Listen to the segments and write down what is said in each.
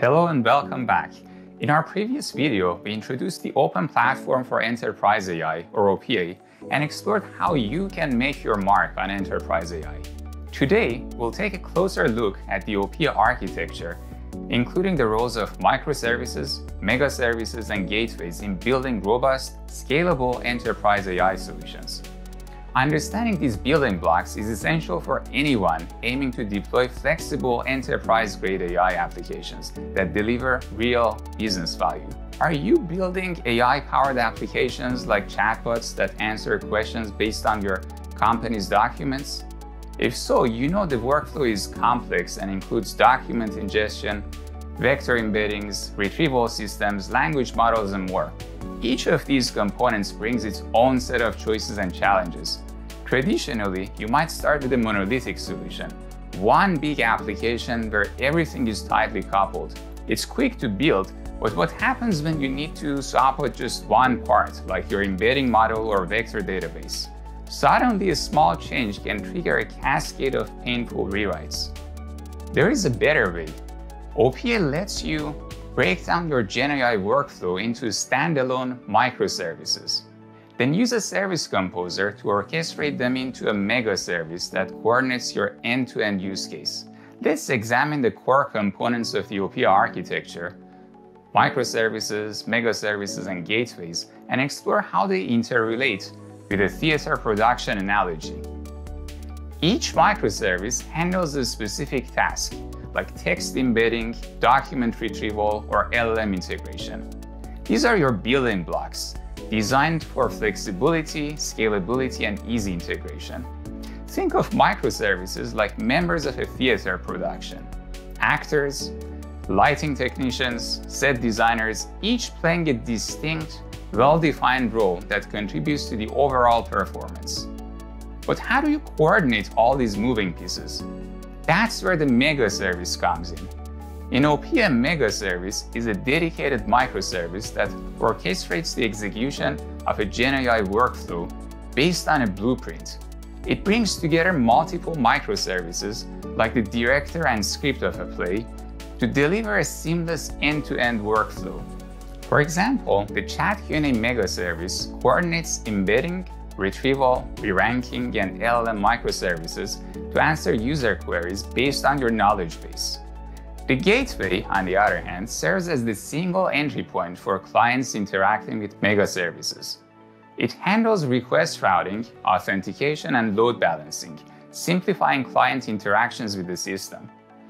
Hello and welcome back. In our previous video, we introduced the Open Platform for Enterprise AI, or OPEA, and explored how you can make your mark on enterprise AI. Today, we'll take a closer look at the OPEA architecture, including the roles of microservices, megaservices, and gateways in building robust, scalable enterprise AI solutions. Understanding these building blocks is essential for anyone aiming to deploy flexible enterprise-grade AI applications that deliver real business value. Are you building AI-powered applications like chatbots that answer questions based on your company's documents? If so, you know the workflow is complex and includes document ingestion, vector embeddings, retrieval systems, language models, and more. Each of these components brings its own set of choices and challenges. Traditionally, you might start with a monolithic solution, one big application where everything is tightly coupled. It's quick to build, but what happens when you need to swap out just one part, like your embedding model or vector database? Suddenly, a small change can trigger a cascade of painful rewrites. There is a better way. OPEA lets you break down your GenAI workflow into standalone microservices. Then use a service composer to orchestrate them into a mega service that coordinates your end-to-end use case. Let's examine the core components of the OPEA architecture, microservices, megaservices, and gateways, and explore how they interrelate with a theater production analogy. Each microservice handles a specific task, like text embedding, document retrieval, or LLM integration. These are your building blocks, designed for flexibility, scalability, and easy integration. Think of microservices like members of a theater production. Actors, lighting technicians, set designers, each playing a distinct, well-defined role that contributes to the overall performance. But how do you coordinate all these moving pieces? That's where the mega service comes in. An OPEA mega service is a dedicated microservice that orchestrates the execution of a GenAI workflow based on a blueprint. It brings together multiple microservices, like the director and script of a play, to deliver a seamless end-to-end workflow. For example, the Chat Q&A mega service coordinates embedding, retrieval, re-ranking, and LLM microservices to answer user queries based on your knowledge base. The gateway, on the other hand, serves as the single entry point for clients interacting with megaservices. It handles request routing, authentication, and load balancing, simplifying client interactions with the system.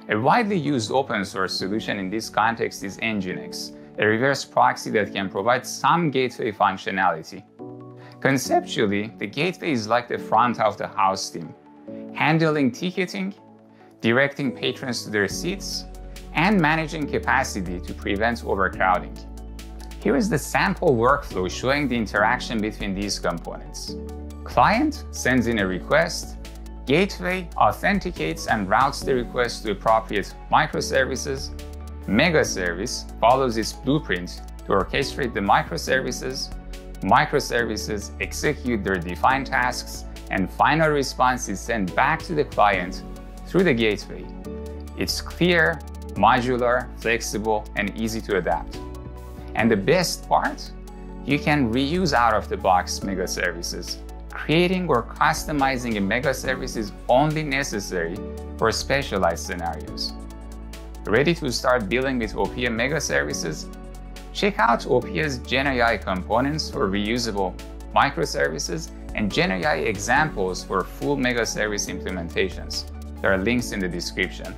A widely used open source solution in this context is Nginx, a reverse proxy that can provide some gateway functionality. Conceptually, the gateway is like the front of the house team, handling ticketing, directing patrons to their seats, and managing capacity to prevent overcrowding. Here is the sample workflow showing the interaction between these components. Client sends in a request, Gateway authenticates and routes the request to appropriate microservices, Megaservice follows its blueprint to orchestrate the microservices, microservices execute their defined tasks, and final response is sent back to the client through the gateway. It's clear, modular, flexible, and easy to adapt. And the best part? You can reuse out-of-the-box megaservices. Creating or customizing a megaservice is only necessary for specialized scenarios. Ready to start building with OPEA megaservices? Check out OPEA's GenAI components for reusable microservices and GenAI examples for full megaservice implementations. There are links in the description.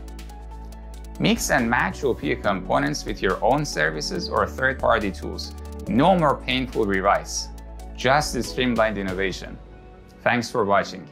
Mix and match OPEA components with your own services or third-party tools. No more painful rewrites, just streamlined innovation. Thanks for watching.